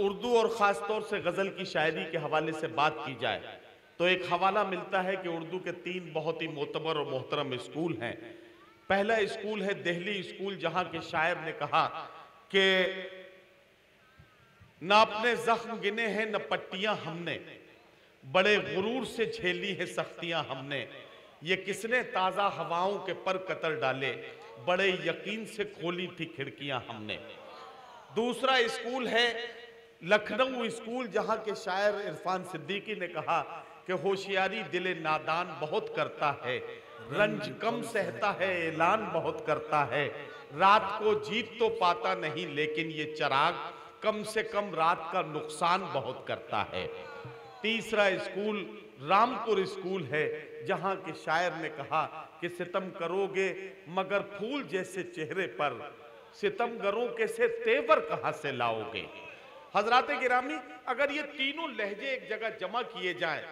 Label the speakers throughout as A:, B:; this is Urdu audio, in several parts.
A: اردو اور خاص طور سے غزل کی شاعری کے حوالے سے بات کی جائے تو ایک حوالہ ملتا ہے کہ اردو کے تین بہت ہی معتبر اور محترم اسکول ہیں۔ پہلا اسکول ہے دہلی اسکول، جہاں کے شاعر نے کہا کہ نہ اپنے زخم گنے ہیں، نہ پٹیاں ہم نے۔ بڑے غرور سے جھیلی ہے سختیاں ہم نے۔ یہ کس نے تازہ ہواؤں کے پر قطر ڈالے؟ بڑے یقین سے کھولی تھی کھڑکیاں ہم نے۔ دوسرا اسکول ہے لکھنؤ اسکول جہاں کے شاعر عرفان صدیقی نے کہا کہ ہوشیاری دل نادان بہت کرتا ہے، رنج کم سہتا ہے، اعلان بہت کرتا ہے۔ رات کو جیت تو پاتا نہیں، لیکن یہ چراغ کم سے کم رات کا نقصان بہت کرتا ہے۔ تیسرا اسکول رامپور اسکول ہے، جہاں کے شاعر نے کہا کہ ستم کرو گے مگر پھول جیسے چہرے پر ستم گروں کے سے تیور کہاں سے لاؤ گے حضرات گرامی، اگر یہ تینوں لہجے ایک جگہ جمع کیے جائیں،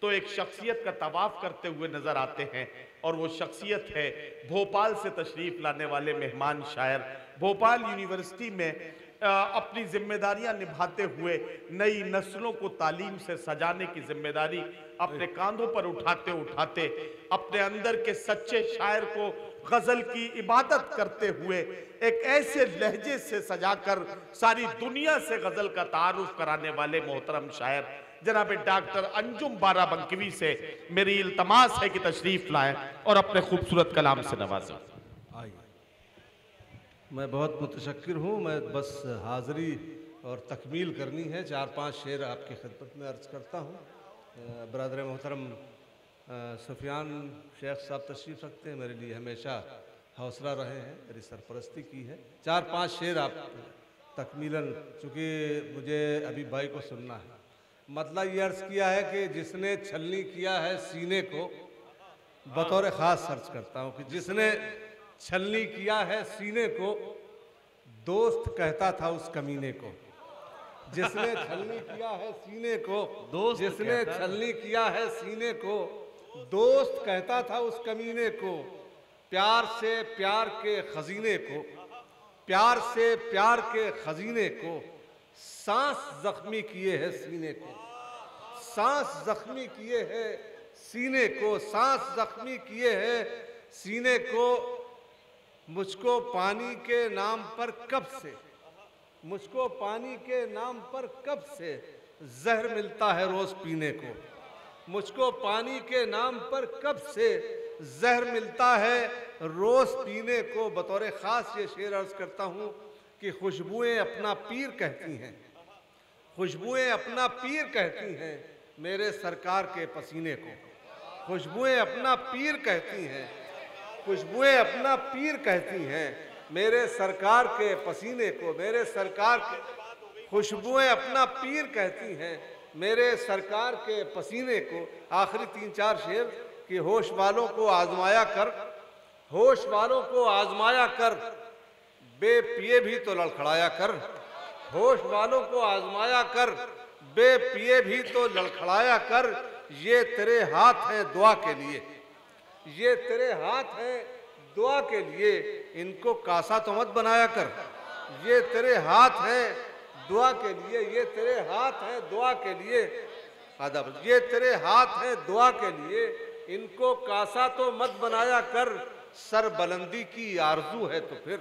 A: تو ایک شخصیت کا تواف کرتے ہوئے نظر آتے ہیں۔ اور وہ شخصیت ہے بھوپال سے تشریف لانے والے مہمان شاعر۔ بھوپال یونیورسٹی میں اپنی ذمہ داریاں نبھاتے ہوئے نئی نسلوں کو تعلیم سے سجانے کی ذمہ داری اپنے کاندھوں پر اٹھاتے اٹھاتے اپنے اندر کے سچے شاعر کو غزل کی عبادت کرتے ہوئے ایک ایسے لہجے سے سجا کر ساری دنیا سے غزل کا تعارف کرانے والے محترم شاعر، جناب ڈاکٹر انجم بارہ بنکوی سے میری التماس ہے کہ تشریف لائیں اور اپنے خوبصورت کلام سے نوازیں۔
B: میں بہت متشکر ہوں، میں بس حاضری اور تکمیل کرنی ہے۔ چار پانچ شعر آپ کی خدمت میں عرض کرتا ہوں۔ برادر محترم، سفیان شیخ صاحب تشریف رکھتے ہیں، میرے لیے ہمیشہ حوصلہ رہے ہیں، میری سرپرستی کی ہے۔ چار پانچ شعر آپ تکمیلاً، چونکہ مجھے ابھی بھائی کو سننا ہے۔ مطلب یہ عرض کیا ہے کہ جس نے چھلنی کیا ہے سینے کو، بطور خاص سرچ کرتا ہوں کہ جس نے چھلنی کیا ہے سینے کو دوست کہتا تھا اس کمینے کو۔ جس نے چھلنی کیا ہے سینے کو جس نے چھلنی کیا ہے سینے کو دوست کہتا تھا اس کمینے کو۔ پیار سے پیار کے خزینے کو پیار سے پیار کے خزینے کو۔ سانس زخمی کیے ہے سینے کو۔ سانس زخمی کیے ہے سینے کو۔ سانس زخمی کیے ہے سینے کو۔ مجھ کو پانی کے نام پر کب سے؟ مجھ کو پانی کے نام پر کب سے زہر ملتا ہے روز پینے کو؟ مجھ کو پانی کے نام پر کب سے زہر ملتا ہے روز پینے کو؟ بطور خاص یہ شعر عرض کرتا ہوں کہ خوشبوئیں اپنا پیر کہتی ہیں۔ خوشبوئیں اپنا پیر کہتی ہیں میرے سرکار کے پسینے کو۔ خوشبوئیں اپنا پیر کہتی ہیں۔ خوشبوئیں اپنا پیر کہتی ہیں۔ میرے سرکار کے پسینے کو، میرے سرکار کے خوشبوئیں اپنا پیر کہتی ہیں۔ میرے سرکار کے پسینے کو، آخری تین چار شعر کہ ہوش والوں کو آزمایا کر، ہوش والوں کو آزمایا کر، بے پیے بھی تو لڑکھڑایا کر۔ ہوش والوں کو آزمایا کر، بے پیے بھی تو لڑکھڑایا کر۔ یہ تیرے ہاتھ ہیں دعا کے لیے۔ یہ تیرے ہاتھ ہیں، دعا کے لیے ان کو کاسا تو مت بنایا کر۔ یہ تیرے ہاتھ ہیں، دعا کے لیے، یہ تیرے ہاتھ ہیں، دعا کے لیے۔ یہ تیرے ہاتھ ہیں، دعا کے لیے۔ ان کو کاسا تو مت بنایا کر۔ سر بلندی کی آرزو ہے تو پھر۔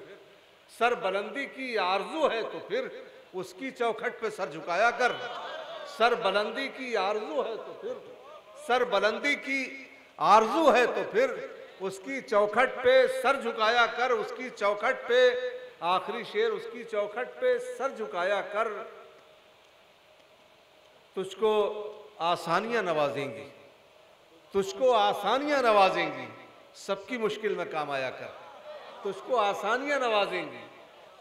B: سر بلندی کی آرزو ہے تو پھر۔ اس کی چوکھٹ پہ سر جھکایا کر۔ سر بلندی کی آرزو ہے تو پھر۔ سر بلندی کی آرزو ہے تو پھر اس کی چوکھٹ پہ سر جھکایا کر، اس کی چوکھٹ پہ آخری شیر اس کی چوکھٹ پہ سر جھکایا کر۔ تجھ کو آسانیاں نوازیں گی۔ تجھ کو آسانیاں نوازیں گی۔ سب کی مشکل میں کام آیا کر۔ تجھ کو آسانیاں نوازیں گی۔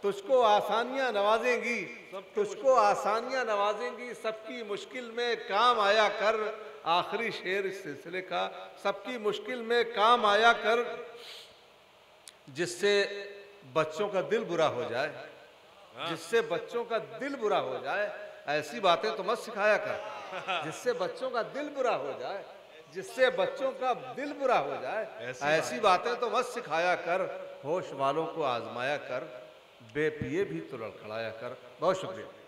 B: تجھ کو آسانیاں نوازیں گی تجھ کو آسانیاں نوازیں گی سب کی مشکل میں کام آیا کر۔ آخری شعر اس سلسلے کا سب کی مشکل میں کام آیا کر جس سے بچوں کا دل برا ہو جائے۔ جس سے بچوں کا دل برا ہو جائے۔ ایسی باتیں تو مت سکھایا کر۔ جس سے بچوں کا دل برا ہو جائے۔ جس سے بچوں کا دل برا ہو جائے۔ ایسی باتیں تو مت سکھایا کر۔ ہوش والوں کو آزمایا کر۔ بے پیے بھی تو لڑکھڑایا کر۔ بہت شکریہ۔